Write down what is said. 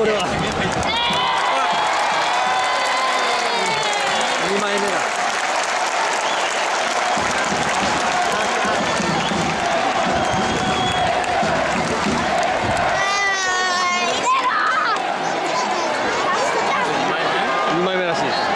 これは。二枚目だ。二枚目らしい。